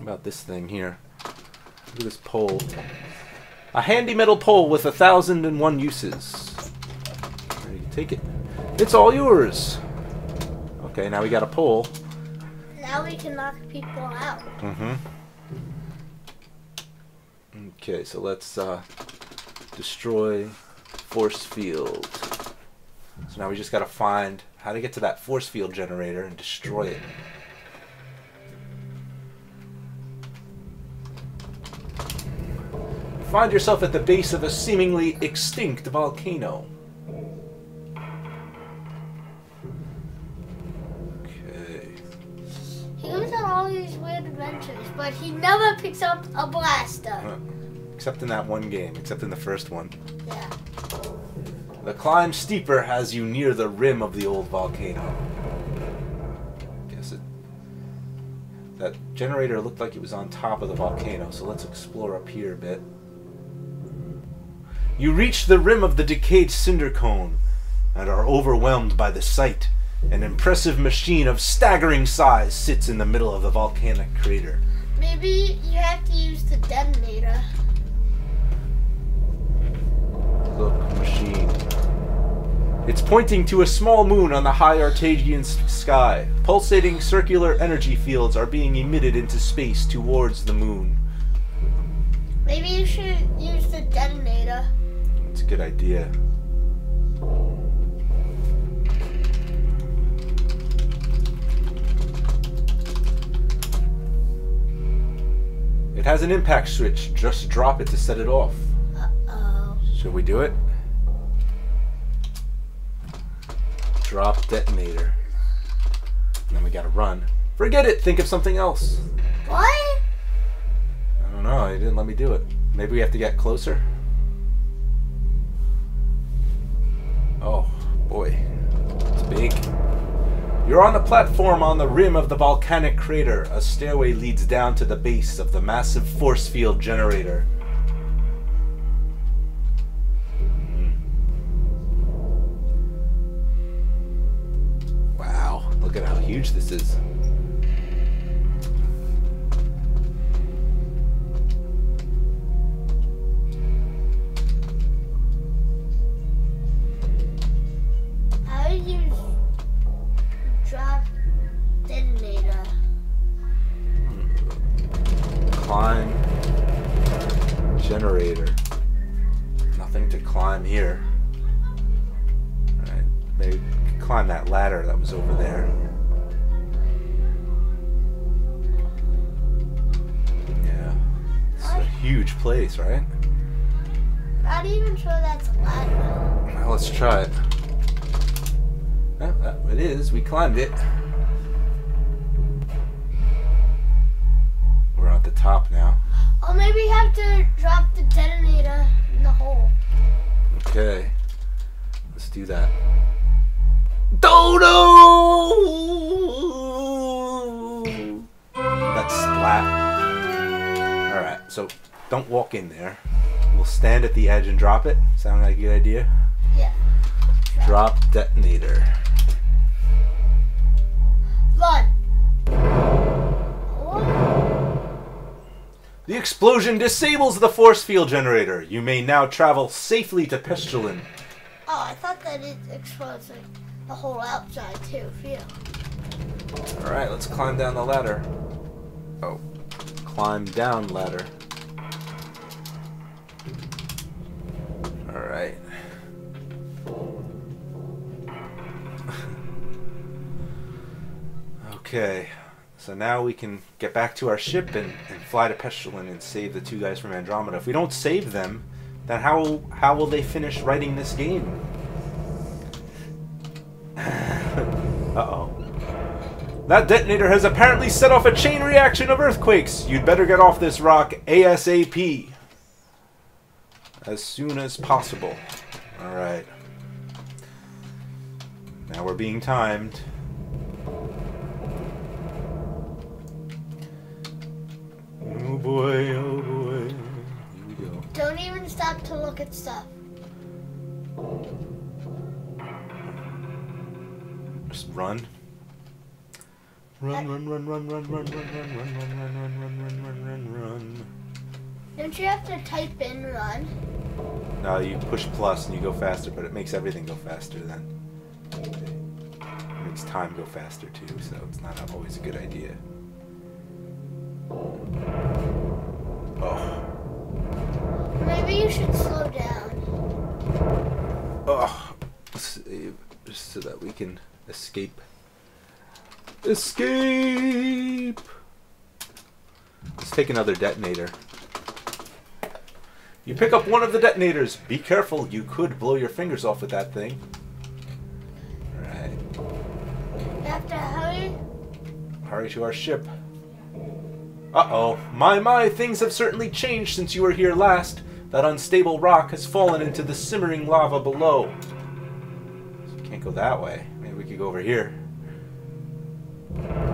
about this thing here? Look at this pole. A handy metal pole with a thousand and one uses. You take it. It's all yours. Okay, now we got a pole. Now we can knock people out. Mm-hmm. Okay, so let's uh, destroy force field. So now we just gotta find how to get to that force field generator and destroy it. Find yourself at the base of a seemingly extinct volcano. Okay. He goes on all these weird adventures, but he never picks up a blaster. Uh, Except in that one game, except in the first one. Yeah. The climb steeper has you near the rim of the old volcano. Guess it. That generator looked like it was on top of the volcano, so let's explore up here a bit. You reach the rim of the decayed cinder cone and are overwhelmed by the sight. An impressive machine of staggering size sits in the middle of the volcanic crater. Maybe you have to use the detonator. Look, machine. It's pointing to a small moon on the high Ortegan sky. Pulsating circular energy fields are being emitted into space towards the moon. Maybe you should use the detonator. Good idea. It has an impact switch. Just drop it to set it off. Uh-oh. Should we do it? Drop detonator. And then we gotta run. Forget it! Think of something else. What? I don't know, he didn't let me do it. Maybe we have to get closer? You're on the platform on the rim of the volcanic crater. A stairway leads down to the base of the massive force field generator. Wow, look at how huge this is. Don't walk in there. We'll stand at the edge and drop it. Sound like a good idea? Yeah. Drop detonator. Run. The explosion disables the force field generator. You may now travel safely to Pestulon. Oh, I thought that it like, the whole outside too. Phew. Alright, let's climb down the ladder. Oh. Climb down ladder. Alright. okay. So now we can get back to our ship and, and fly to Pestulon and save the two guys from Andromeda. If we don't save them, then how how will they finish writing this game? Uh-oh. That detonator has apparently set off a chain reaction of earthquakes. You'd better get off this rock ASAP. As soon as possible. Alright. Now we're being timed. Oh boy, oh boy. Here we go. Don't even stop to look at stuff. Just run. Run, run, run, run, run, run, run, run, run, run, run, run, run, run, run, run, run. Don't you have to type in run? No, you push plus and you go faster, but it makes everything go faster then. It makes time go faster too, so it's not always a good idea. Oh, Maybe you should slow down. oh, save just so that we can escape. Escape. Let's take another detonator. You pick up one of the detonators. Be careful, you could blow your fingers off with that thing. Alright. You have to hurry. Hurry to our ship. Uh-oh. My, my, things have certainly changed since you were here last. That unstable rock has fallen into the simmering lava below. So we can't go that way. Maybe we could go over here.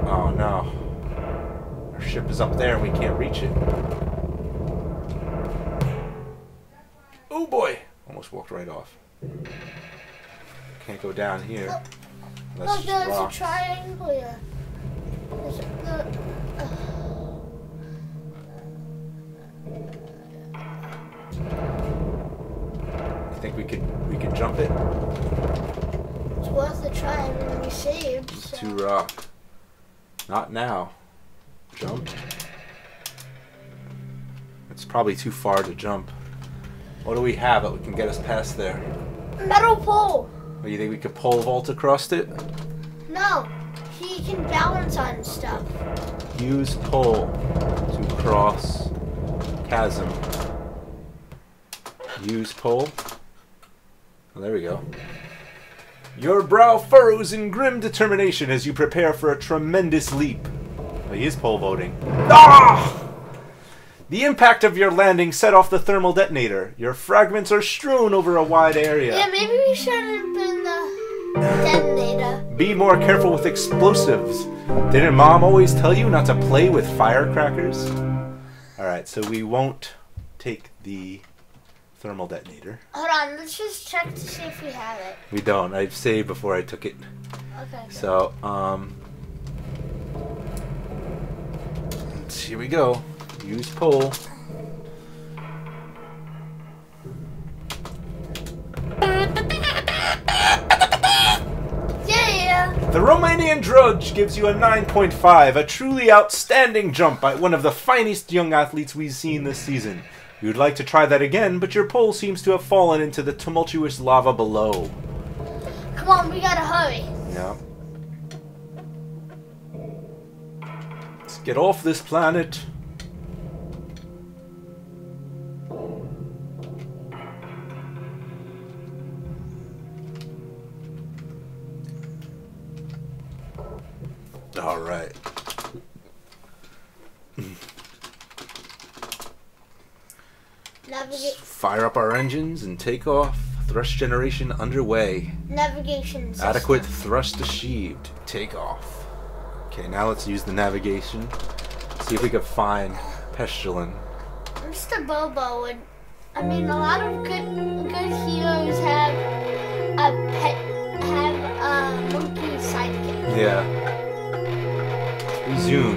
Oh, no. Our ship is up there and we can't reach it. Walked right off. Can't go down here. Oh, Unless Look, it's there's a triangle here. There's a, You think we could we could jump it? it's worth a try and we saved. It's So. too rock. Not now. Jump. It's probably too far to jump. What do we have that we can get us past there? Metal pole. What, you think we could pole vault across it? No, he can balance on stuff. Use pole to cross chasm. Use pole. Oh, there we go. Your brow furrows in grim determination as you prepare for a tremendous leap. Oh, he is pole voting. Ah! The impact of your landing set off the thermal detonator. Your fragments are strewn over a wide area. Yeah, maybe we should have been the detonator. Be more careful with explosives. Didn't mom always tell you not to play with firecrackers? Alright, so we won't take the thermal detonator. Hold on, let's just check to see if we have it. We don't. I saved before I took it. Okay. So, um. Here we go. Use pole. Yeah. The Romanian Drudge gives you a 9.5, a truly outstanding jump by one of the finest young athletes we've seen this season. You'd like to try that again, but your pole seems to have fallen into the tumultuous lava below. Come on, we gotta hurry. Yeah. Let's get off this planet. All right. Navigate Fire up our engines and take off. Thrust generation underway. navigation system. Adequate thrust achieved. Take off. Okay, now let's use the navigation. See if we can find Pestulon. Mr. Bobo would. I mean, a lot of good good heroes have a pet, have a monkey sidekick. Yeah. Resume.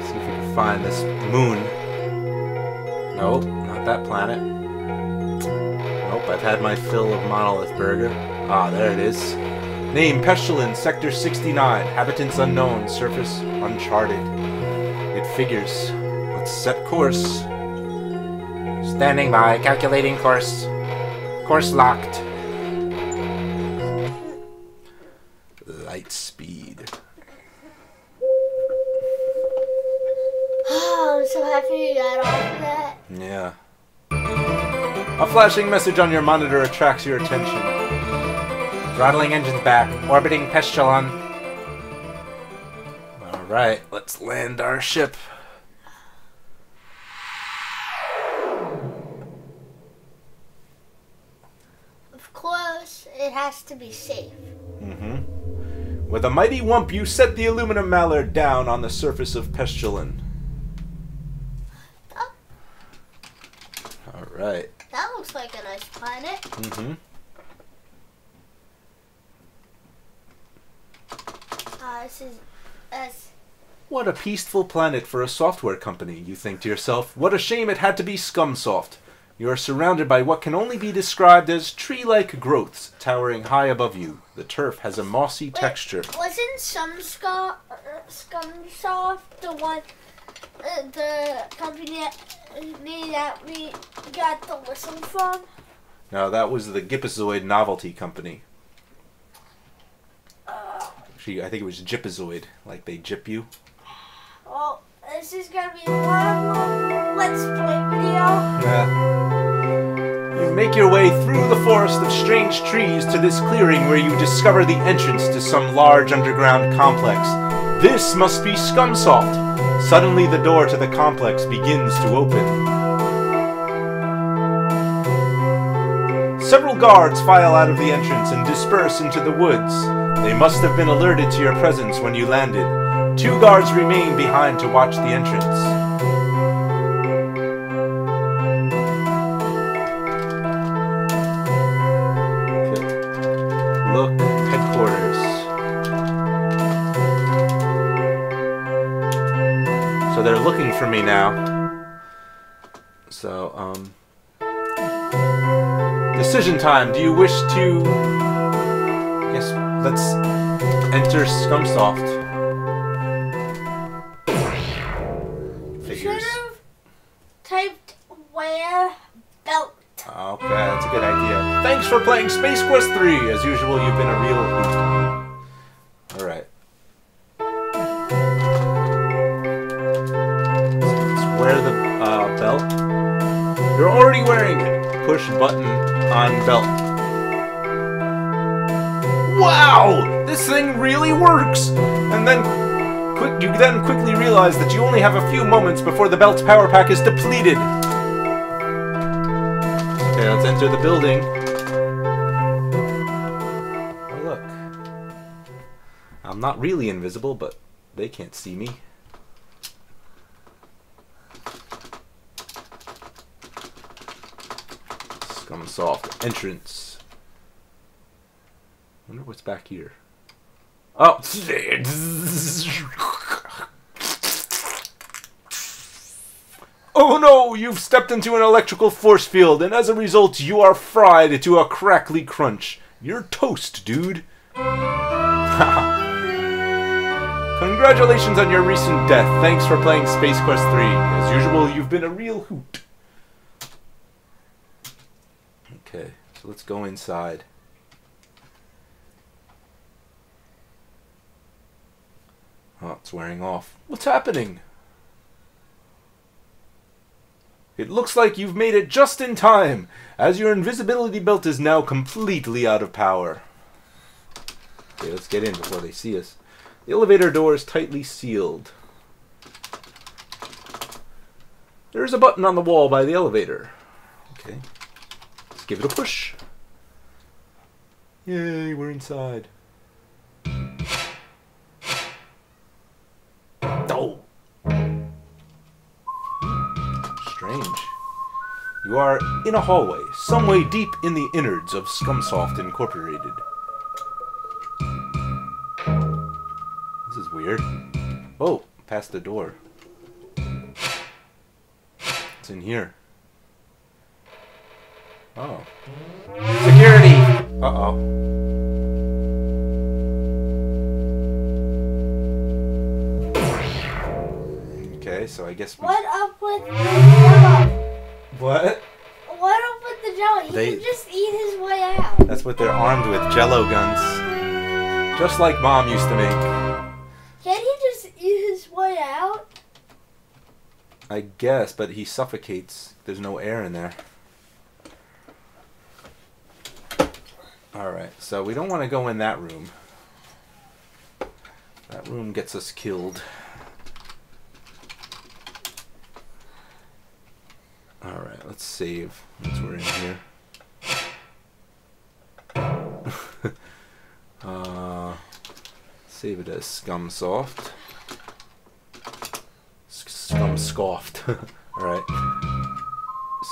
See if we can find this moon. Nope, not that planet. Nope, I've had my fill of Monolith Burger. Ah, there it is. Name Pestulon, Sector 69. Habitants unknown, surface uncharted. It figures. Let's set course. Standing by, calculating course. Course locked. I'm so happy you got off of that. Yeah. A flashing message on your monitor attracts your attention. Throttling engines back, orbiting Pestulon. Alright, let's land our ship. Of course, it has to be safe. Mm-hmm. With a mighty wump, you set the aluminum mallard down on the surface of Pestulon. Alright. that looks like a nice planet. Mm-hmm. Uh, this is. What a peaceful planet for a software company, you think to yourself. What a shame it had to be Scumsoft. You are surrounded by what can only be described as tree like growths towering high above you. The turf has a mossy texture. Wasn't uh, Scumsoft the one, uh, the company that, we got the whistle from? Now, that was the Gipazoid Novelty Company. Uh, Actually, I think it was Jipazoid, like they jip you. well, this is gonna be a long, Let's Play video. Yeah. You make your way through the forest of strange trees to this clearing where you discover the entrance to some large underground complex. This must be Scumsoft. Suddenly, the door to the complex begins to open. Several guards file out of the entrance and disperse into the woods. They must have been alerted to your presence when you landed. Two guards remain behind to watch the entrance. Look, they're looking for me now. So, um. Decision time. Do you wish to. I guess let's enter Scumsoft. Should Figures. have typed wear belt. Okay, that's a good idea. Thanks for playing Space Quest 3. As usual, you've been a real hoot. You then quickly realize that you only have a few moments before the belt's power pack is depleted. Okay, let's enter the building. Oh, look. I'm not really invisible, but they can't see me. Scum soft entrance. wonder what's back here. Oh! Oh no, you've stepped into an electrical force field, and as a result, you are fried to a crackly crunch. You're toast, dude. Congratulations on your recent death. Thanks for playing Space Quest 3. As usual, you've been a real hoot. Okay, so let's go inside. Oh, it's wearing off. What's happening? It looks like you've made it just in time, as your invisibility belt is now completely out of power. Okay, let's get in before they see us. The elevator door is tightly sealed. There is a button on the wall by the elevator. Okay. Let's give it a push. Yay, we're inside. You are in a hallway, some way deep in the innards of Scumsoft Incorporated. This is weird. Oh, past the door. It's in here? Oh. Security! Uh-oh. Okay, so I guess. What up with? What? What up with the jello? He They- can just eat his way out. That's what they're armed with, jello guns. Just like mom used to make. Can't he just eat his way out? I guess, but he suffocates. There's no air in there. Alright, so we don't want to go in that room. That room gets us killed. Alright, let's save once we're in here. uh, save it as Scumsoft. Scum scoffed. Alright.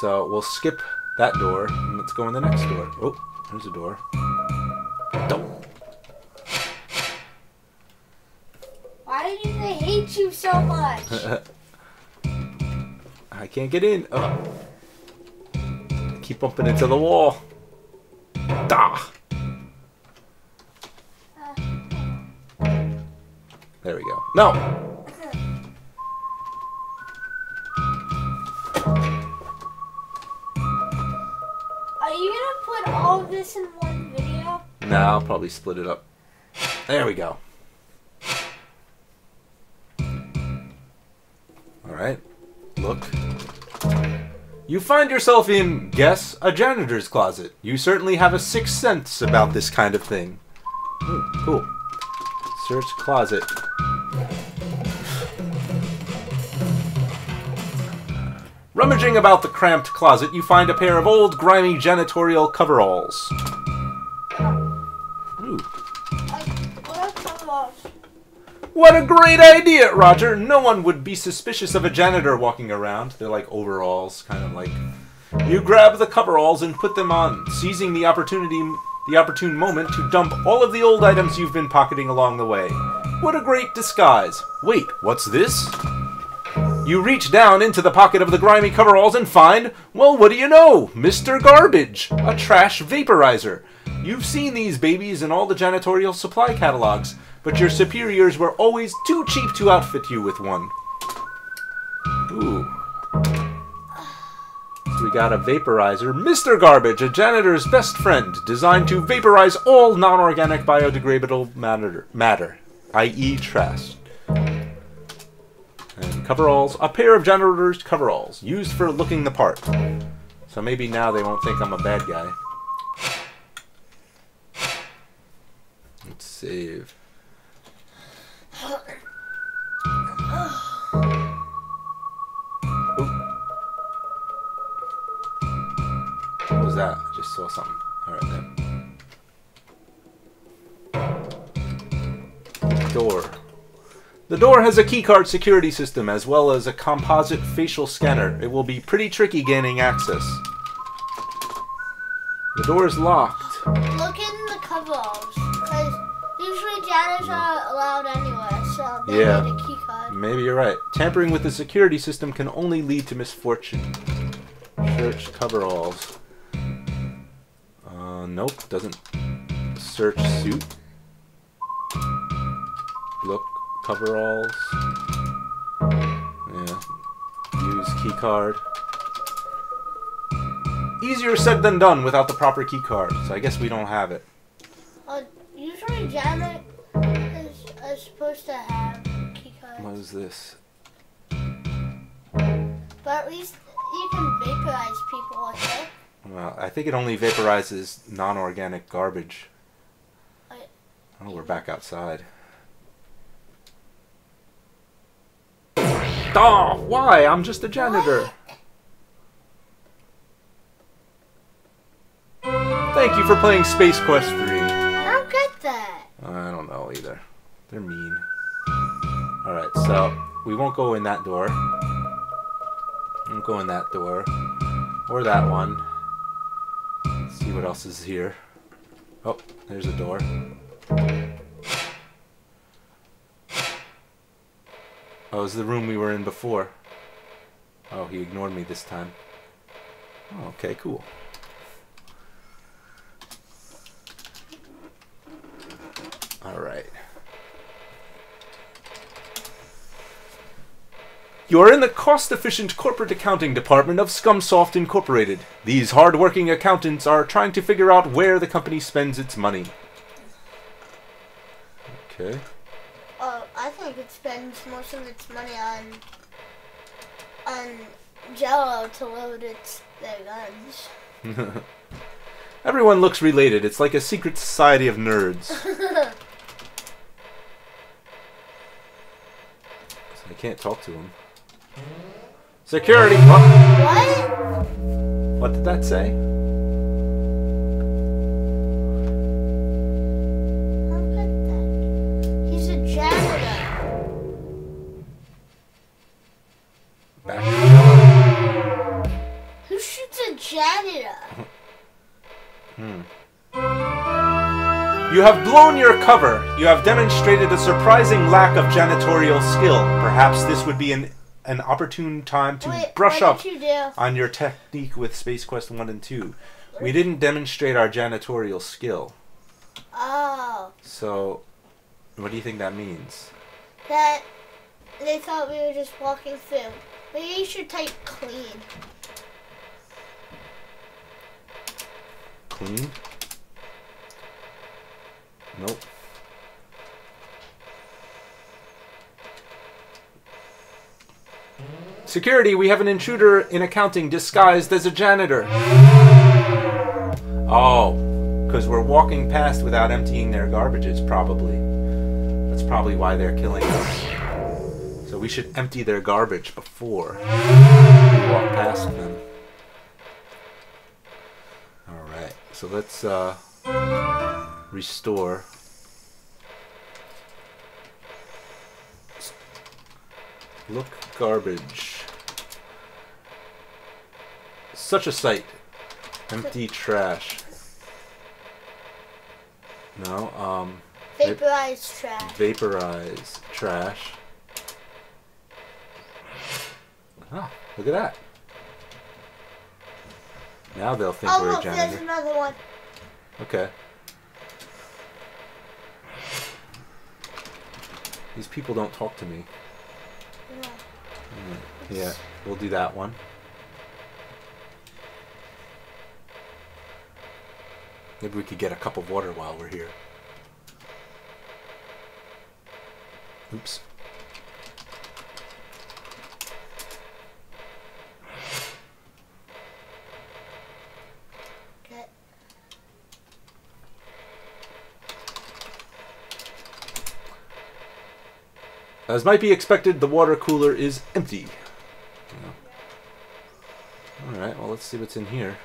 So we'll skip that door and let's go in the next door. Oh, there's a door. Don't. Why did you hate you so much. I can't get in. Oh. I keep bumping into the wall. Da. There we go. No. Are you gonna put all of this in one video? No, I'll probably split it up. There we go. Look. You find yourself in, guess, a janitor's closet. You certainly have a sixth sense about this kind of thing. Ooh, cool. Search closet. Rummaging about the cramped closet, you find a pair of old, grimy janitorial coveralls. What a great idea, Roger! No one would be suspicious of a janitor walking around. They're like overalls, kind of like. You grab the coveralls and put them on, seizing the opportunity, the opportune moment to dump all of the old items you've been pocketing along the way. What a great disguise! Wait, what's this? You reach down into the pocket of the grimy coveralls and find, well, what do you know? Mr. Garbage, a trash vaporizer. You've seen these babies in all the janitorial supply catalogs, but your superiors were always too cheap to outfit you with one. Ooh. So we got a vaporizer. Mr. Garbage, a janitor's best friend, designed to vaporize all non-organic biodegradable matter, matter i.e. trash. And coveralls, a pair of janitor's coveralls, used for looking the part. So maybe now they won't think I'm a bad guy. Let's What was that? I just saw something. Alright then. Door. The door has a keycard security system as well as a composite facial scanner. It will be pretty tricky gaining access. The door is locked. Anywhere, so they Yeah. a key card. Maybe you're right. Tampering with the security system can only lead to misfortune. Search coveralls. Uh, nope, doesn't. Search suit. Look, coveralls. Yeah. Use keycard. Easier said than done without the proper keycard, so I guess we don't have it. Uh, usually janitor is supposed to have key cards. What is this? But at least you can vaporize people with it. Well, I think it only vaporizes non-organic garbage. I- Oh, we're back outside. Oh, why? I'm just a janitor. Thank you for playing Space Quest 3. I don't get that. I don't know either. They're mean. Alright, so we won't go in that door. Won't go in that door. Or that one. Let's see what else is here. Oh, there's a door. Oh, it was the room we were in before. Oh, he ignored me this time. Oh, okay, cool. Alright. You are in the cost-efficient corporate accounting department of Scumsoft Incorporated. These hard-working accountants are trying to figure out where the company spends its money. Okay. Uh, I think it spends most of its money on on Jello to load its their guns. Everyone looks related. It's like a secret society of nerds. I can't talk to him. Security. What, what? did that say? He's a janitor. Who shoots a janitor? Hmm. You have blown your cover. You have demonstrated a surprising lack of janitorial skill. Perhaps this would be an an opportune time to Wait, brush up on your technique with Space Quest 1 and 2. We didn't demonstrate our janitorial skill. Oh, So, what do you think that means? that they thought we were just walking through. Maybe you should type clean. Clean? Nope. Security, we have an intruder in accounting disguised as a janitor. Oh, because we're walking past without emptying their garbages, probably. That's probably why they're killing us. So we should empty their garbage before we walk past them. Alright, so let's uh, restore. Look garbage. Such a sight. Empty trash. No, um, Vap- Vaporized trash. vaporize trash. Ah, look at that. Now they'll think Oh we're a look, there's janitor. another one. Okay. These people don't talk to me. No. Yeah, we'll do that one. Maybe we could get a cup of water while we're here. Oops. As might be expected, the water cooler is empty. Alright, well, let's see what's in here.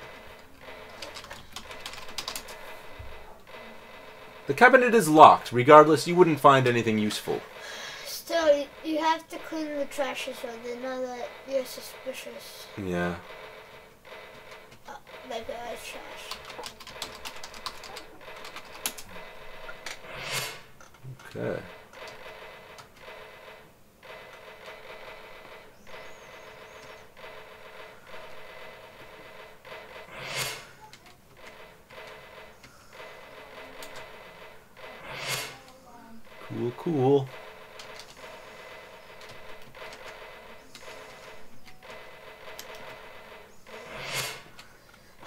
The cabinet is locked. Regardless, you wouldn't find anything useful. Still, you, have to clean the trash so they know that you're suspicious. Yeah. Uh, vaporized trash. Okay. Cool, cool.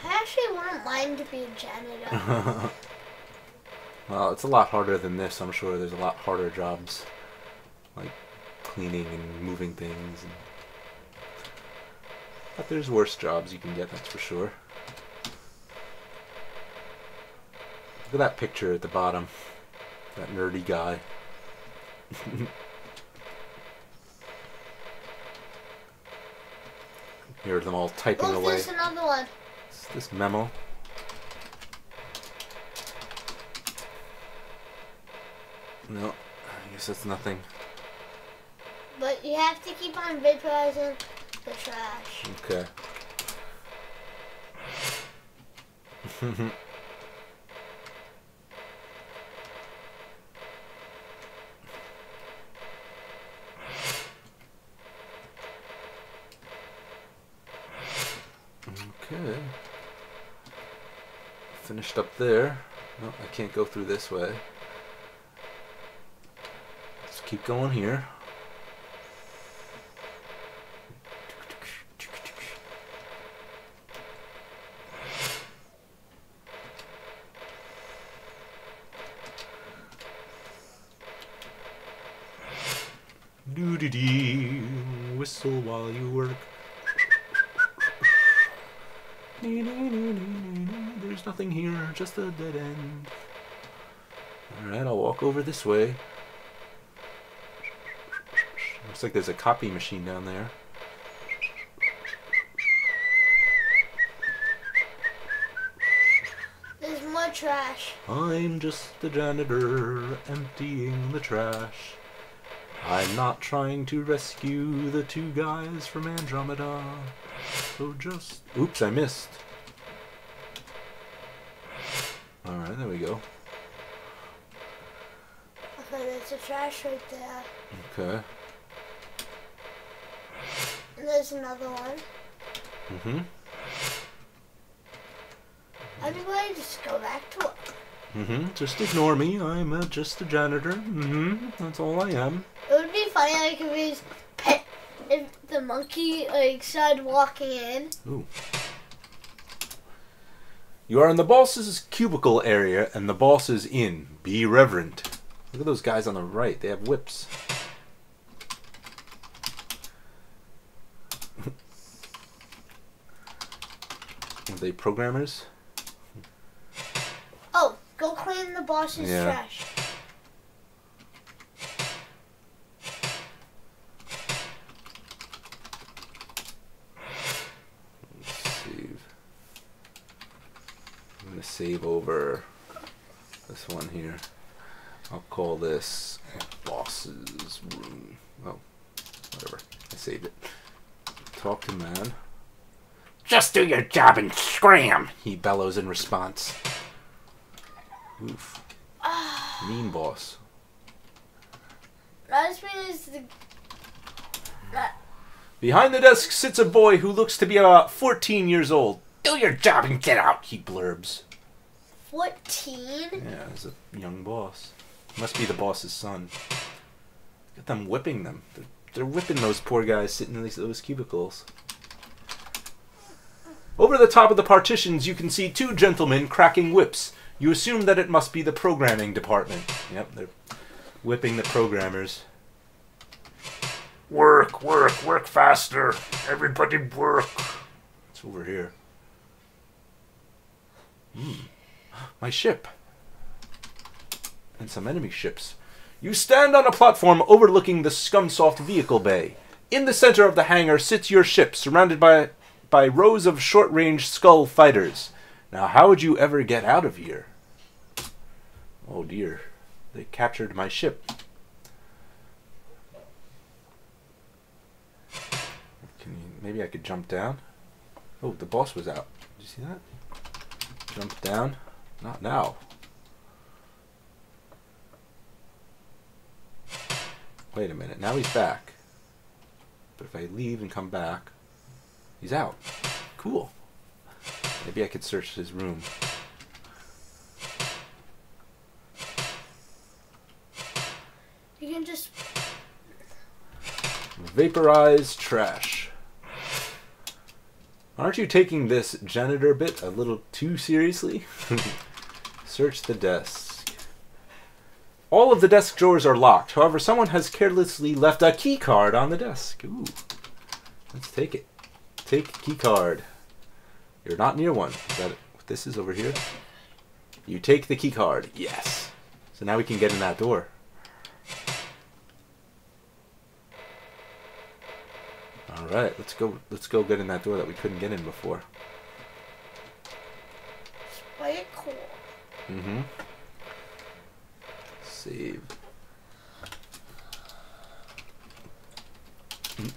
I actually wouldn't mind to be a janitor. Well, it's a lot harder than this, I'm sure. There's a lot harder jobs. Like cleaning and moving things. And... But there's worse jobs you can get, that's for sure. Look at that picture at the bottom. That nerdy guy. Hear them all typing oh, Look, away. there's another one. It's this memo. No, I guess that's nothing. But you have to keep on vaporizing the trash. Okay. Finished up there. No, I can't go through this way. Let's keep going here. Doo doo dee, whistle while you work. There's nothing here, just a dead end. Alright, I'll walk over this way. Looks like there's a copy machine down there. There's more trash. I'm just the janitor emptying the trash. I'm not trying to rescue the two guys from Andromeda. So just. Oops, I missed. Alright, there we go. Okay, there's a trash right there. Okay. And there's another one. Mm-hmm. Everybody just go back to work. Mm-hmm. Just ignore me. I'm uh, just a janitor. Mm-hmm. That's all I am. It would be funny like if his pet if the monkey like started walking in. Ooh. You are in the boss's cubicle area, and the boss is in. Be reverent. Look at those guys on the right. They have whips. Are they programmers? Oh, go clean the boss's Yeah. trash. save. I'm gonna save over this one here. I'll call this boss's room. Oh, whatever. I saved it. Talk to man. Just do your job and scram. He bellows in response. Oof. Mean boss. Rasmus is the Behind the desk sits a boy who looks to be about 14 years old. Do your job and get out. He blurbs. Fourteen. Yeah, he's a young boss. Must be the boss's son. Get them whipping them. They're, they're whipping those poor guys sitting in these, those cubicles. Over the top of the partitions, you can see two gentlemen cracking whips. You assume that it must be the programming department. Yep, they're whipping the programmers. Work, work, work faster. Everybody work. It's over here. Hmm. My ship. And some enemy ships. You stand on a platform overlooking the Scumsoft vehicle bay. In the center of the hangar sits your ship, surrounded by by rows of short-range skull fighters. Now, how would you ever get out of here? Oh dear, they captured my ship. Can you, maybe I could jump down? Oh, the boss was out. Did you see that? Jump down. Not now. Wait a minute. Now he's back. But if I leave and come back, he's out. Cool. Maybe I could search his room. You can just Vaporize trash. Aren't you taking this janitor bit a little too seriously? Search the desk. All of the desk drawers are locked. However, someone has carelessly left a key card on the desk. Ooh. Let's take it. Take key card. You're not near one. Is this is over here? You take the key card. Yes. So now we can get in that door. All right, let's go. Let's go get in that door that we couldn't get in before. play it cool. Mm-hmm. Save. Hmm.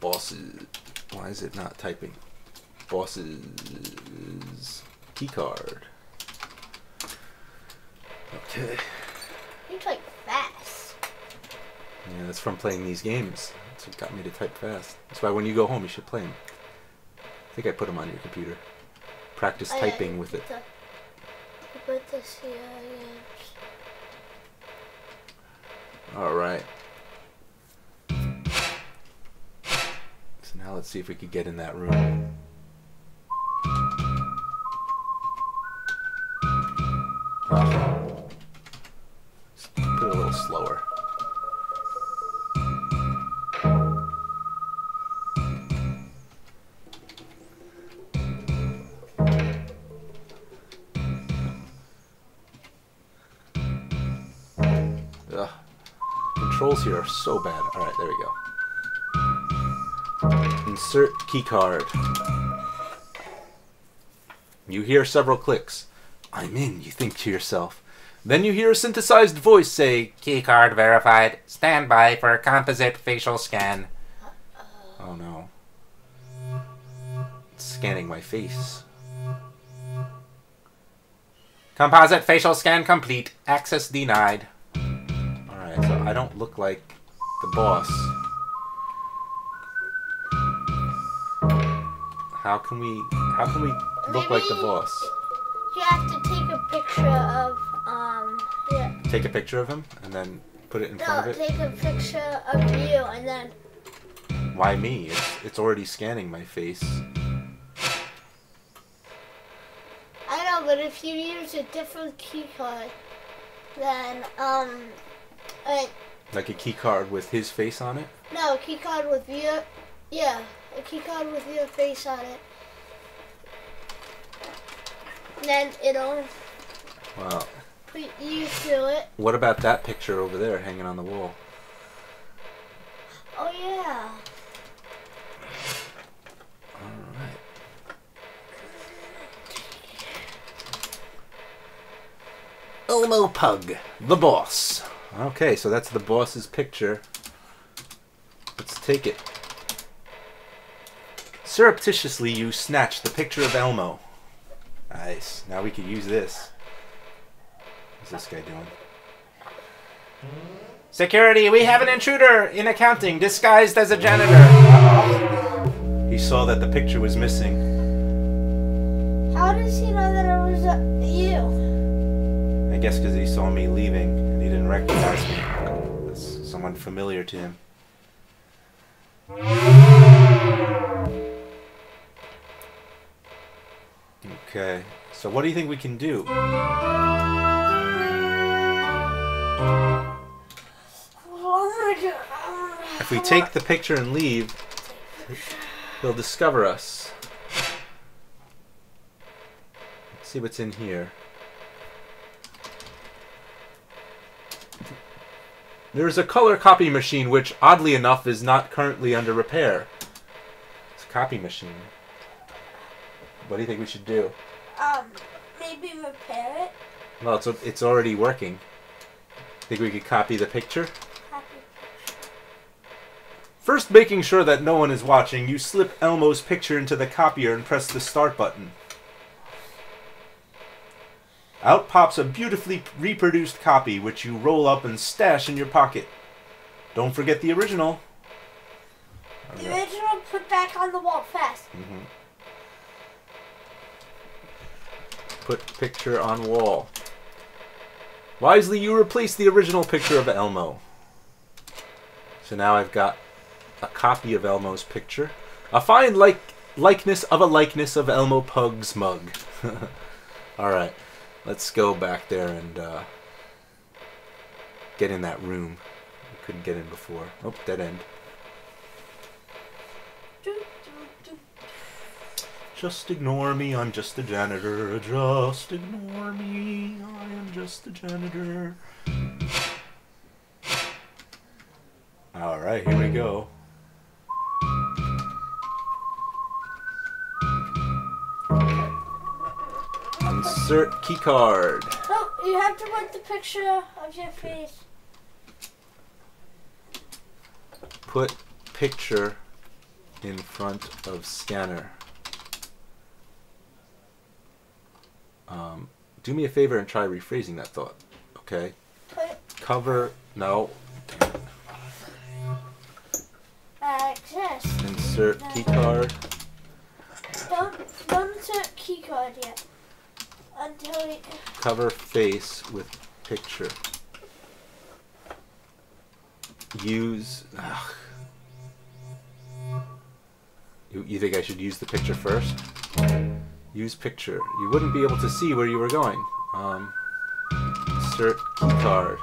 Bosses. Why is it not typing? Bosses. Keycard. Okay. You type fast. Yeah, that's from playing these games. That's what got me to type fast. That's why when you go home, you should play them. I think I put them on your computer. Practice Oh, typing with it. Put the- yes. All right. So now let's see if we could get in that room. So bad. All right, there we go. Insert keycard. You hear several clicks. I'm in, you think to yourself. Then you hear a synthesized voice say, Keycard verified. Stand by for composite facial scan. Oh no. It's scanning my face. Composite facial scan complete. Access denied. Alright, so I don't look like the boss. How can we how can we look like the boss? You have to take a picture of um. Yeah. Take a picture of him and then put it in front No, of it. take a picture of you and then Why me? It's it's already scanning my face. I know, but if you use a different key card, then um, uh, Like a key card with his face on it. no, a key card with your, yeah, a key card with your face on it. And Then it'll Wow. put you through it. What about that picture over there hanging on the wall? Oh yeah. Alright. Elmo Pug, the boss. Okay, so that's the boss's picture. Let's take it. Surreptitiously, you snatch the picture of Elmo. Nice. Now we can use this. What's this guy doing? Security, we have an intruder in accounting disguised as a janitor. He saw that the picture was missing. How does he know that it was uh, you? I guess because he saw me leaving and he didn't recognize me. That's someone familiar to him. Okay, so what do you think we can do? If we take the picture and leave, he'll discover us. Let's see what's in here. There's a color copy machine which, oddly enough, is not currently under repair. It's a copy machine. What do you think we should do? Um, maybe repair it. Well, it's, it's already working. Think we could copy the picture? First, making sure that no one is watching, you slip Elmo's picture into the copier and press the start button. Out pops a beautifully reproduced copy, which you roll up and stash in your pocket. Don't forget the original. The original put back on the wall fast. Mhm. Put picture on wall. Wisely, you replace the original picture of Elmo. So now I've got a copy of Elmo's picture. A fine like likeness of a likeness of Elmo Pug's mug. Alright, let's go back there and uh, get in that room. We couldn't get in before. Oh, dead end. Just ignore me, I'm just a janitor. Just ignore me, I am just a janitor. Alright, here we go. Insert keycard. Oh, you have to put the picture of your face. Put picture in front of scanner. Um, do me a favor and try rephrasing that thought. Okay. Put Cover. No. access. Insert keycard. Don't don't insert key card yet. Until Cover face with picture. Use. Ugh. You, you think I should use the picture first? Use picture. You wouldn't be able to see where you were going. Um, insert keycard.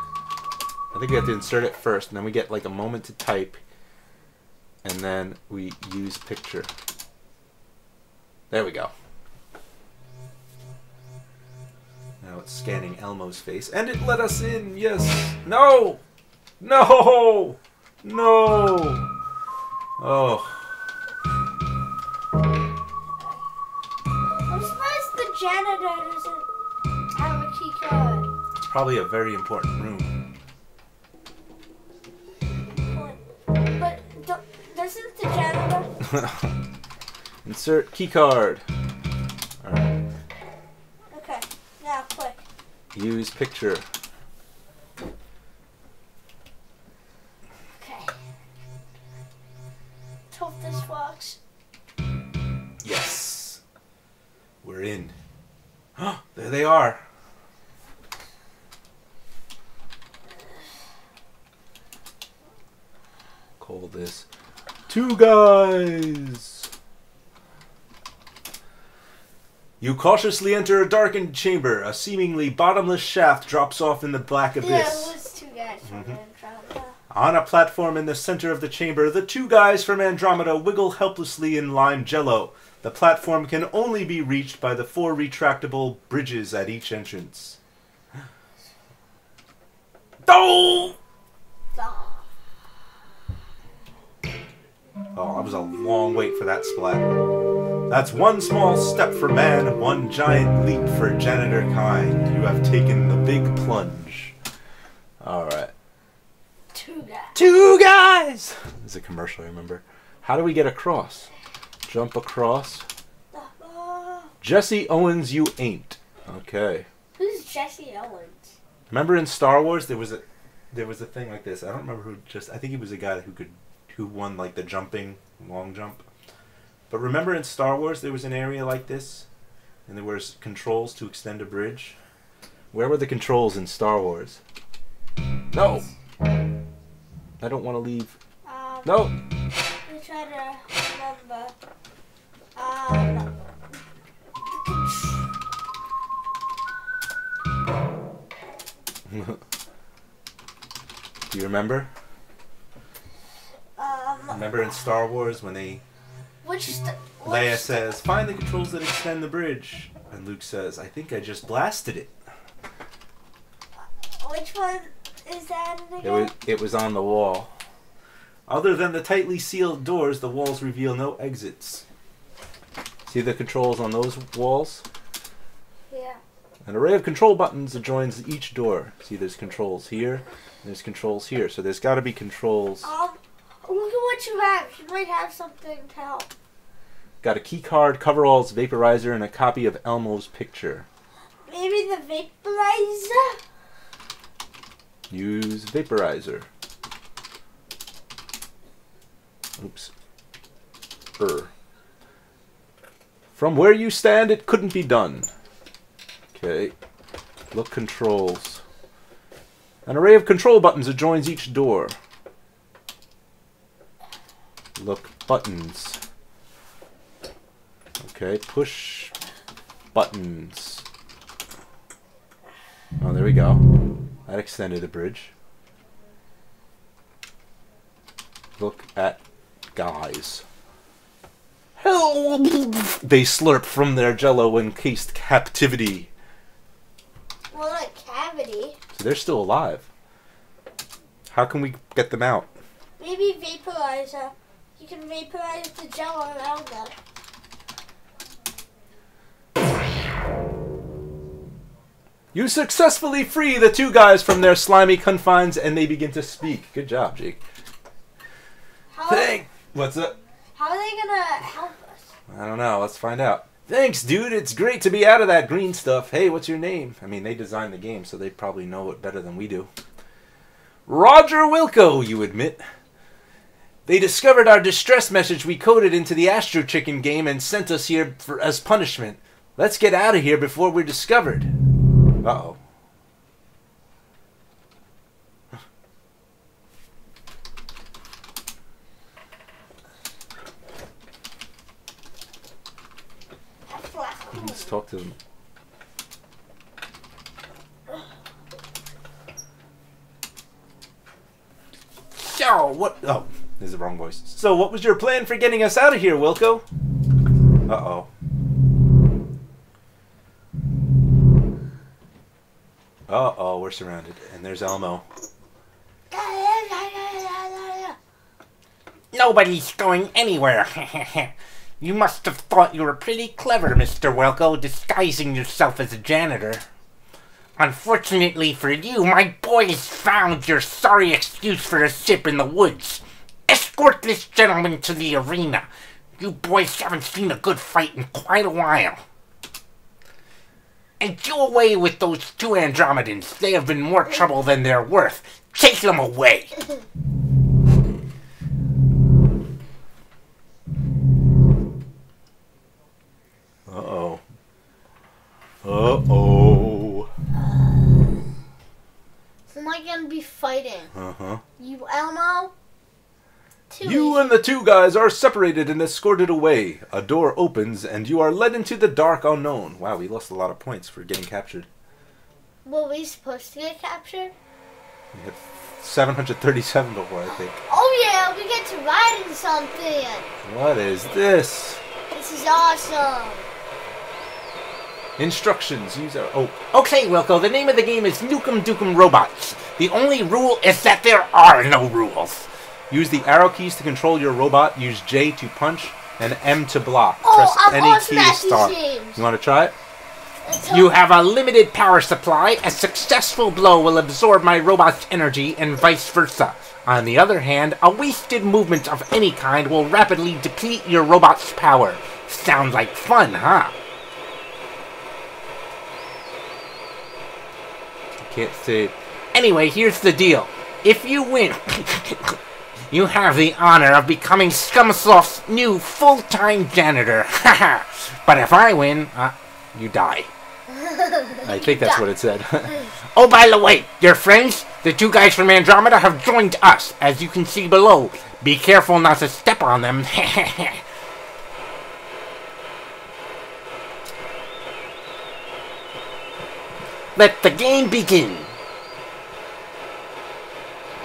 I think we have to insert it first, and then we get like a moment to type, and then we use picture. There we go. Now it's scanning Elmo's face, and it let us in. Yes. No. No. No. Oh. I'm surprised the janitor doesn't have a key card. It's probably a very important room. But do, doesn't the janitor? Insert keycard. Alright. use picture. Okay. Hope this works. Yes. We're in. Huh? there they are. Call this two guys. You cautiously enter a darkened chamber. A seemingly bottomless shaft drops off in the black Yeah, it abyss. was two guys from Mhm. Andromeda. On a platform in the center of the chamber, the two guys from Andromeda wiggle helplessly in lime jello. The platform can only be reached by the four retractable bridges at each entrance. Oh! Oh, Oh, that was a long wait for that splat. That's one small step for man, one giant leap for janitor kind. You have taken the big plunge. Alright. two guys. Two guys! There's a commercial, I remember? How do we get across? Jump across. Jesse Owens, you ain't. Okay. who's Jesse Owens? Remember in Star Wars there was a there was a thing like this. I don't remember who just I think he was a guy who could who won like the jumping long jump. But remember in Star Wars there was an area like this and there was controls to extend a bridge. Where were the controls in Star Wars? No. I don't want to leave. Um, No. I'm trying to remember. Um, Do you remember? um, Remember in Star Wars when they which st- Leia says, "Find the controls that extend the bridge," and Luke says, "I think I just blasted it." Which one is that It was, it was on the wall. Other than the tightly sealed doors, the walls reveal no exits. See the controls on those walls? Yeah. An array of control buttons adjoins each door. See, there's controls here, there's controls here. So there's got to be controls. Um, look at what you have. You might have something to help. Got a key card, coveralls, vaporizer, and a copy of Elmo's picture. Maybe the vaporizer. Use vaporizer. Oops. Er. From where you stand, it couldn't be done. Okay. Look controls. An array of control buttons adjoins each door. Look buttons. Okay, push buttons. Oh, there we go. That extended the bridge. Look at guys. Hell, they slurp from their jello encased captivity. Well, like cavity. So they're still alive. How can we get them out? Maybe vaporizer. You can vaporize the gel around them. You successfully free the two guys from their slimy confines and they begin to speak. Good job, Jake. How, Thank. What's up? how are they gonna help us? I don't know. Let's find out. Thanks, dude. It's great to be out of that green stuff. Hey, what's your name? I mean, they designed the game, so they probably know it better than we do. Roger Wilco, you admit. They discovered our distress message we coded into the Astro Chicken game and sent us here for, as punishment. Let's get out of here before we're discovered. Uh oh. Let's talk to them. So, what? Oh, this is the wrong voice. So, what was your plan for getting us out of here, Wilco? Uh oh. Uh oh, we're surrounded. And there's Elmo. Nobody's going anywhere. you must have thought you were pretty clever, Mr. Wilco, disguising yourself as a janitor. Unfortunately for you, my boys found your sorry excuse for a sip in the woods escort this gentleman to the arena. You boys haven't seen a good fight in quite a while. And do away with those two Andromedans. They have been more trouble than they're worth. Take them away. Uh-oh. Uh-oh. Who am I going to be fighting? Uh-huh. You Elmo? Too You easy. and the two guys are separated and escorted away. A door opens and you are led into the dark unknown. Wow, we lost a lot of points for getting captured. Were we supposed to get captured? We had 737 before, I think. Oh yeah, we get to ride in something. What is this? This is awesome. Instructions. Use our. Oh, Okay, Wilco, the name of the game is Nukem Dukem Robots. The only rule is that there are no rules. Use the arrow keys to control your robot. Use J to punch and M to block. Oh, Press I'm any key to start. games. You want to try it? You have a limited power supply. A successful blow will absorb my robot's energy and vice versa. On the other hand, a wasted movement of any kind will rapidly deplete your robot's power. Sounds like fun, huh? Can't see. Anyway, here's the deal. If you win, you have the honor of becoming Scumsoft's new full-time janitor. but if I win, uh, you die. I think that's what it said. Oh, by the way, your friends, the two guys from Andromeda, have joined us, as you can see below. Be careful not to step on them. Let the game begin.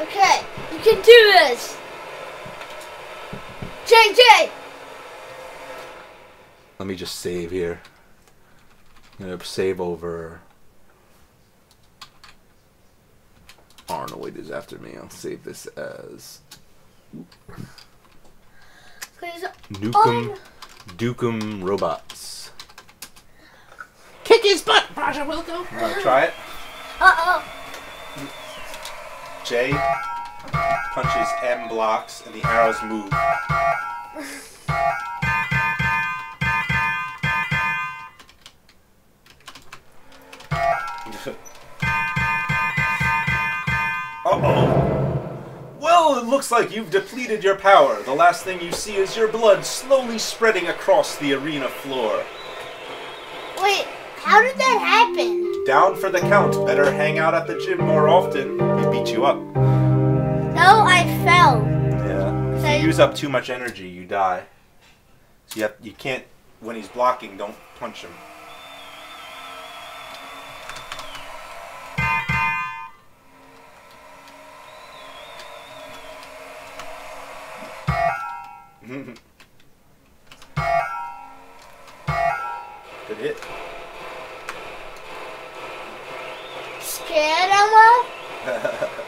Okay, you can do this. JJ. Let me just save here. I'm gonna save over. Arnoid is after me. I'll save this as Please. Nukem Dukem Robots. Kick his butt, Roger Wilco. Wanna try it? Uh oh. Punches M blocks and the arrows move. Uh-oh. Well, it looks like you've depleted your power. The last thing you see is your blood slowly spreading across the arena floor. Wait, how did that happen? Down for the count. Better hang out at the gym more often. They beat you up. You use up too much energy, you die. So you have, you can't when he's blocking. Don't punch him. Good hit. Scared, Elmo?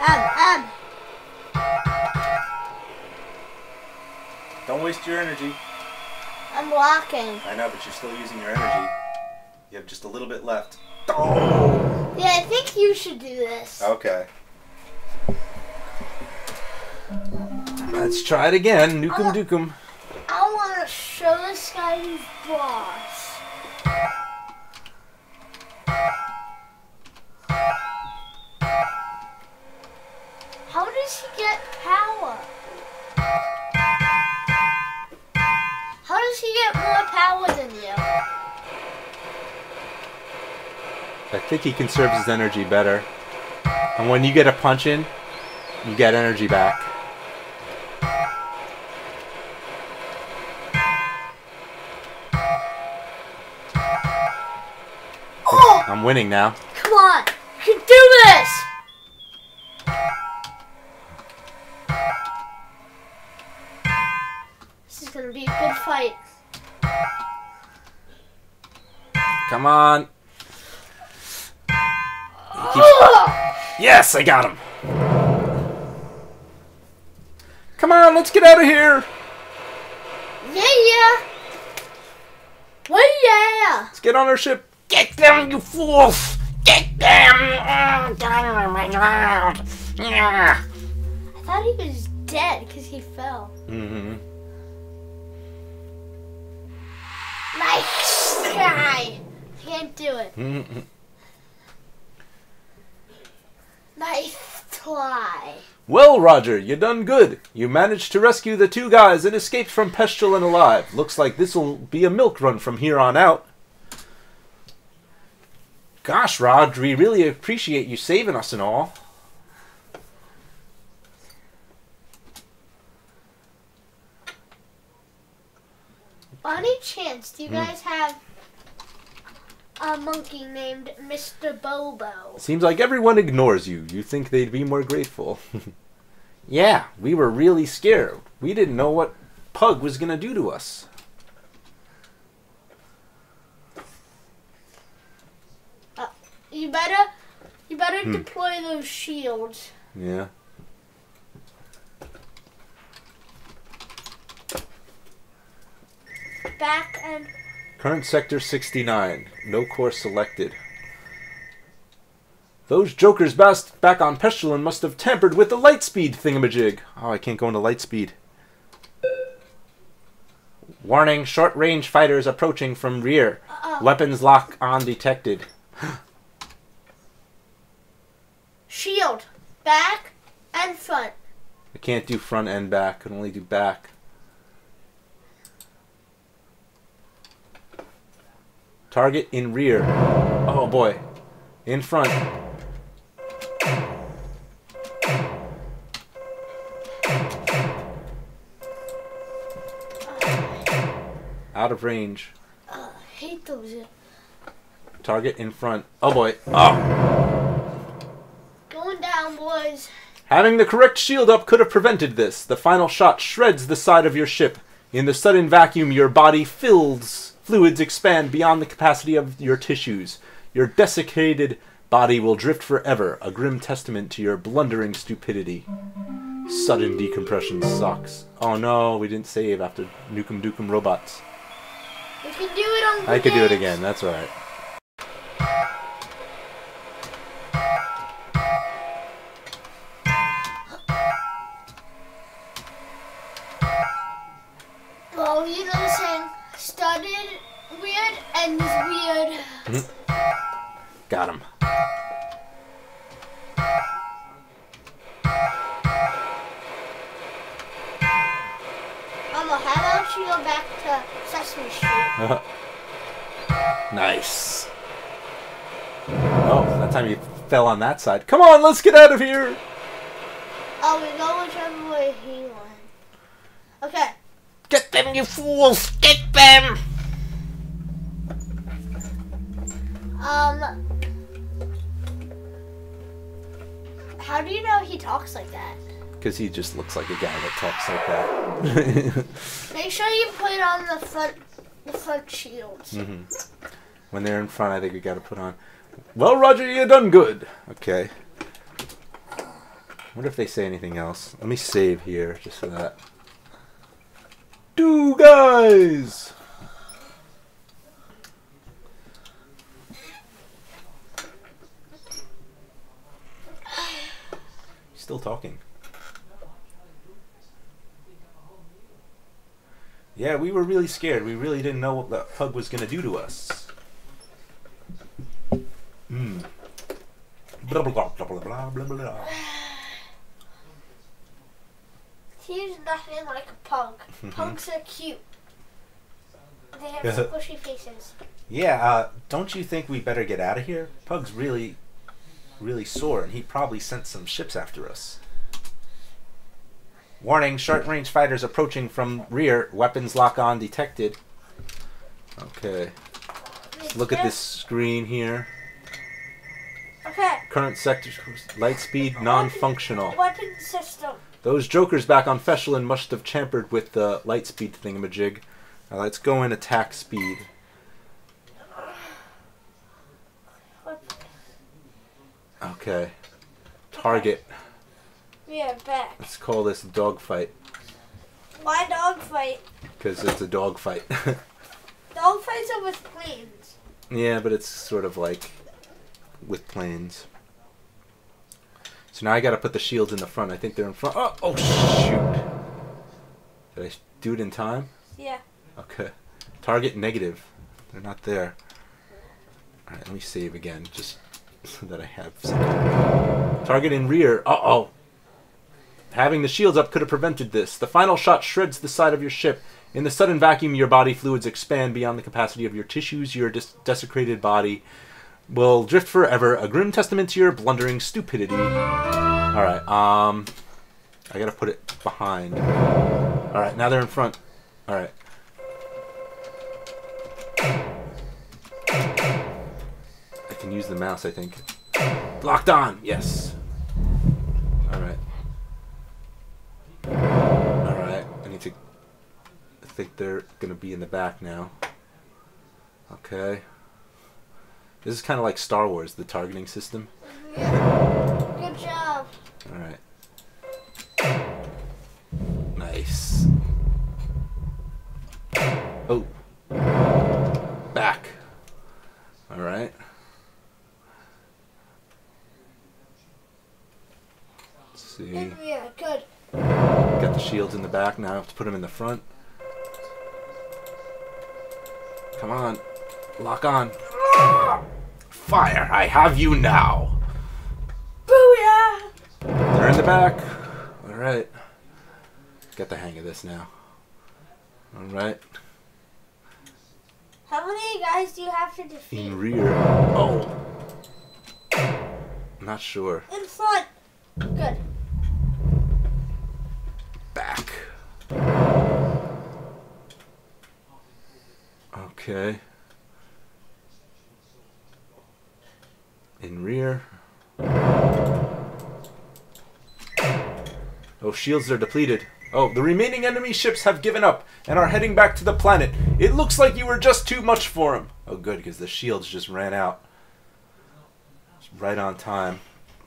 Um, um. Don't waste your energy. I'm walking. I know, but you're still using your energy. You have just a little bit left. Oh. Yeah, I think you should do this. Okay. Let's try it again. Nukem Dukem. I want to show this guy who's boss. How does he get power? How does he get more power than you? I think he conserves his energy better. And when you get a punch in, you get energy back. Oh, I'm winning now. come on. You can do this. This is to be a good fight. Come on. Yes, I got him. Come on, let's get out of here. Yeah, yeah. Well, yeah. Let's get on our ship. Get them, you fools! Get them! Oh, God, my God. Yeah. I thought he was dead because he fell. Mm-hmm. Nice try. Can't do it. Mm-hmm. Nice try. Well, Roger, you done good. You managed to rescue the two guys and escaped from Pestulon alive. Looks like this'll be a milk run from here on out. Gosh, Rod, we really appreciate you saving us and all. Any chance, do you guys have a monkey named Mr. Bobo? Seems like everyone ignores you. You think they'd be more grateful. yeah, we were really scared. We didn't know what Pug was gonna do to us. You better, you better Hmm. deploy those shields. Yeah. Back and Current sector 69. No course selected. Those jokers bast back on Pestulon must have tampered with the lightspeed thingamajig. Oh, I can't go into lightspeed. Warning, short range fighters approaching from rear. uh, Weapons lock on detected. shield, back and front. I can't do front and back, I can only do back. Target in rear. Oh boy. In front. Out of range. I hate those. Target in front. Oh boy. Ah. Oh. Going down, boys. Having the correct shield up could have prevented this. The final shot shreds the side of your ship. In the sudden vacuum, your body fills. Fluids expand beyond the capacity of your tissues. Your desiccated body will drift forever, a grim testament to your blundering stupidity. Sudden decompression sucks. Oh no, we didn't save after Nukem Dukem Robots. We can do it on. I could do it again, that's right. Well, you know the saying, started weird, ends weird. Hmm. Got him. Mama, how about you go back to Sesame Street? nice. Oh, that time you fell on that side. Come on, let's get out of here! Oh, we go whichever way he went. Okay. Get them, you fools! Get them! Um. How do you know he talks like that? Because he just looks like a guy that talks like that. Make sure you put on the front, the front shields. hmm When they're in front, I think we gotta put on. Well, Roger, you done good. Okay. wonder if they say anything else. Let me save here, just for that. Two guys! Still talking. Yeah, we were really scared. We really didn't know what that pug was going to do to us. Hmm. Blah, blah, blah, blah, blah, blah, blah, blah. He's nothing like a pug. Mhm. Pugs are cute. They have squishy faces. Yeah, uh, don't you think we better get out of here? Pug's really, really sore, and he probably sent some ships after us. Warning, short range fighters approaching from rear. Weapons lock on detected. Okay, let's look at this screen here. Okay. Current sector, light speed, non-functional. Weapon system. Those jokers back on Pestulon must have tampered with the light speed thingamajig. Now let's go in attack speed. Okay. Target. We are back. Let's call this dogfight Why dogfight? because it's a dogfight. Dogfights are with planes. yeah, but it's sort of like with planes. So now I got to put the shields in the front. I think they're in front. Oh, oh shoot! Did I do it in time? Yeah. Okay. Target negative. They're not there. Alright, let me save again. Just so that I have something. Target in rear. Uh oh. Having the shields up could have prevented this. The final shot shreds the side of your ship. In the sudden vacuum, your body fluids expand beyond the capacity of your tissues. Your des- desecrated body will drift forever, a grim testament to your blundering stupidity. All right, um, I gotta put it behind. All right, now they're in front. All right. I can use the mouse, I think. Locked on, yes. All right. All right, I need to. I think they're gonna be in the back now. Okay. This is kind of like Star Wars, the targeting system. Good job. All right. Nice. Oh. Back. All right. Let's see. Yeah, good. Got the shields in the back now. I have to put them in the front. Come on. Lock on. Fire! I have you now. Booyah! They're in the back. All right. Get the hang of this now. All right. How many guys do you have to defeat? In rear. Oh. Not sure. In front. Good. Back. Okay. In rear. Oh, shields are depleted. Oh, the remaining enemy ships have given up and are heading back to the planet. It looks like you were just too much for them. Oh, good, because the shields just ran out. It's right on time.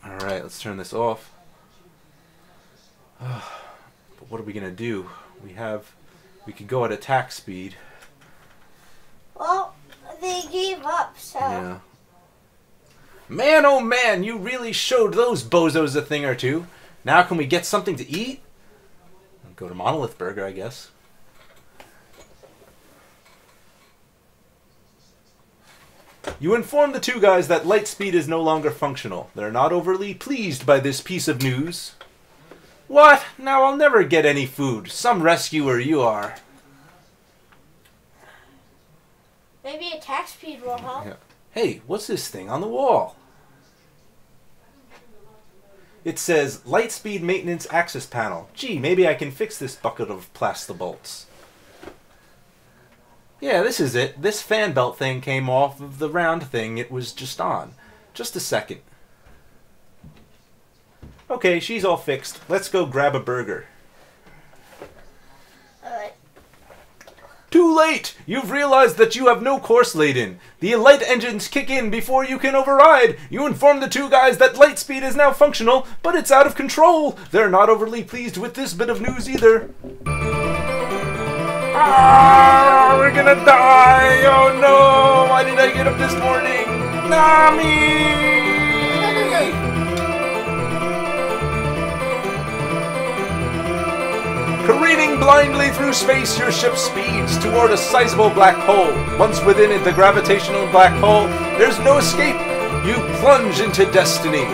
Alright, let's turn this off. But what are we gonna do? We have, we could go at attack speed. Well, they gave up, so. Yeah. Man, oh man, you really showed those bozos a thing or two. Now can we get something to eat? Go to Monolith Burger, I guess. You inform the two guys that Lightspeed is no longer functional. They're not overly pleased by this piece of news. What? Now I'll never get any food. Some rescuer you are. Maybe attack speed will help. Yeah. Hey, what's this thing on the wall? It says Lightspeed Maintenance Access Panel. Gee, maybe I can fix this bucket of plastibolts. Yeah, this is it. This fan belt thing came off of the round thing it was just on. Just a second. Okay, she's all fixed. Let's go grab a burger. Alright. Too late! You've realized that you have no course laid in. The light engines kick in before you can override. You inform the two guys that Lightspeed is now functional, but it's out of control. They're not overly pleased with this bit of news either. Ah, we're gonna die! Oh no! Why did I get up this morning? Nami! Careening blindly through space, your ship speeds toward a sizable black hole. Once within it, the gravitational black hole, there's no escape. You plunge into destiny.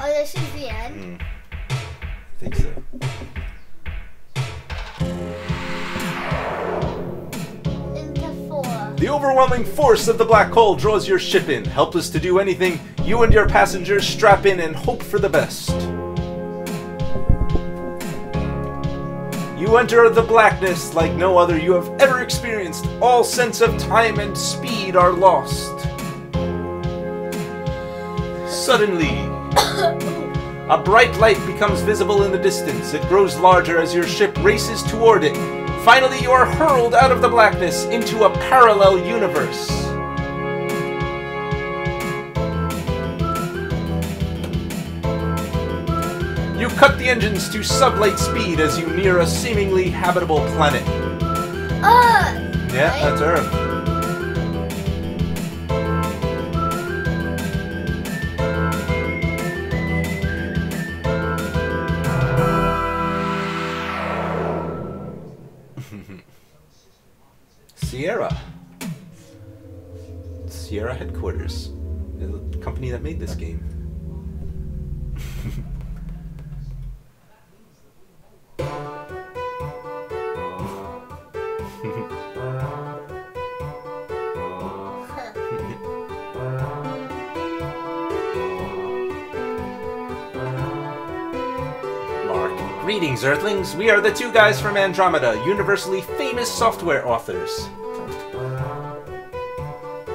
Oh, this is the end. I think so. Into four. The overwhelming force of the black hole draws your ship in. Helpless to do anything, you and your passengers strap in and hope for the best. You enter the blackness like no other you have ever experienced. All sense of time and speed are lost. Suddenly, a bright light becomes visible in the distance. It grows larger as your ship races toward it. Finally, you are hurled out of the blackness into a parallel universe. Cut the engines to sublight speed as you near a seemingly habitable planet. Uh, Yeah, that's Earth. Sierra. Sierra headquarters, the company that made this game. Earthlings. We are the two guys from Andromeda, universally famous software authors.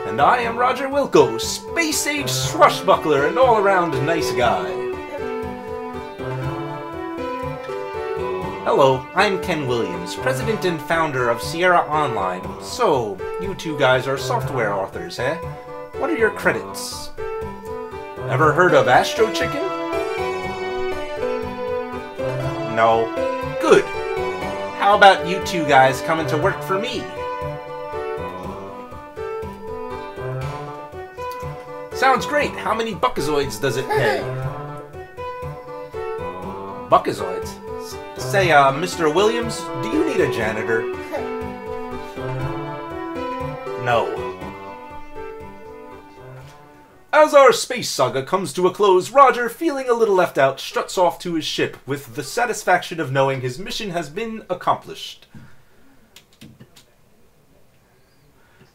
And I am Roger Wilco, space age swashbuckler and all around nice guy. Hello, I'm Ken Williams, president and founder of Sierra Online. So, you two guys are software authors, eh? What are your credits? Ever heard of Astro Chicken? No. Good. How about you two guys coming to work for me? Sounds great. How many buckazoids does it pay? buckazoids? Say, uh, Mr. Williams, do you need a janitor? No. As our space saga comes to a close, Roger, feeling a little left out, struts off to his ship with the satisfaction of knowing his mission has been accomplished.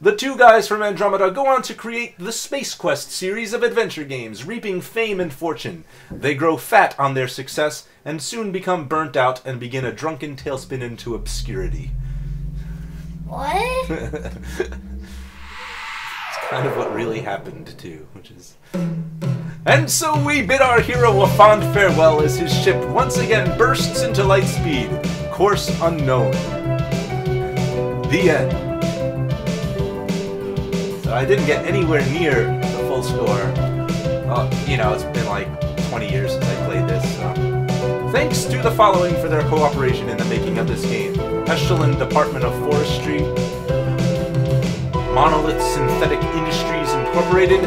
The two guys from Andromeda go on to create the Space Quest series of adventure games, reaping fame and fortune. They grow fat on their success and soon become burnt out and begin a drunken tailspin into obscurity. What? kind of what really happened too, which is. And so we bid our hero a fond farewell as his ship once again bursts into light speed, course unknown. The end. So I didn't get anywhere near the full score. Well, you know, it's been like 20 years since I played this. So. Thanks to the following for their cooperation in the making of this game: Pestulon Department of Forestry, Monolith Synthetic Industries Incorporated,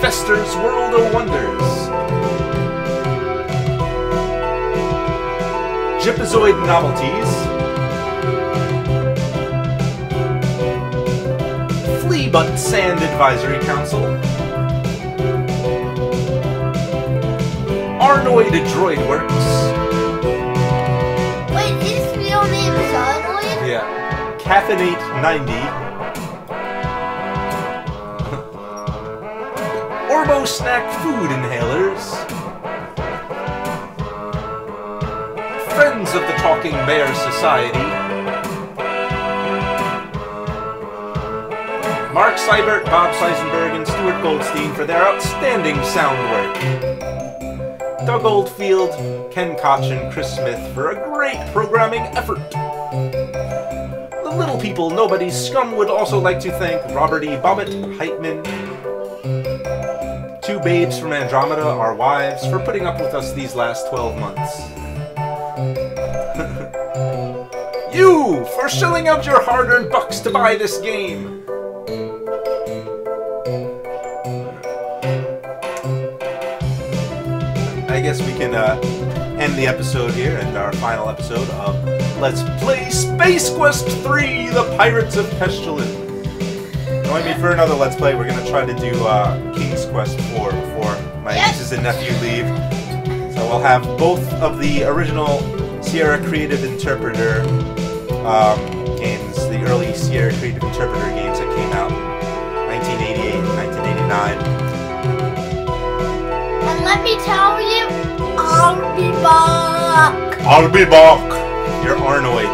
Fester's World of Wonders, Jipazoid Novelties, Fleabutt Sand Advisory Council, Arnoid Droid Works, Cathinate 90. Orbo Snack Food Inhalers. Friends of the Talking Bear Society. Mark Seibert, Bob Siebenberg, and Stuart Goldstein for their outstanding sound work. Doug Oldfield, Ken Koch, and Chris Smith for a great programming effort. People nobody's scum would also like to thank Robert E. Bobbitt, Heitman, two babes from Andromeda, our wives, for putting up with us these last 12 months. you, for shelling out your hard-earned bucks to buy this game. I guess we can uh, end the episode here and our final episode of Let's Play Space Quest 3 The Pirates of Pestulon. Join me for another Let's Play. We're going to try to do uh, King's Quest 4 before my nieces and nephew leave. So we'll have both of the original Sierra Creative Interpreter um, games, the early Sierra Creative Interpreter games that came out in 1988 and 1989. And let me tell you, I'll be back. I'll be back. You're Arnoid.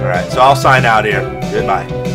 Alright, so I'll sign out here. Goodbye.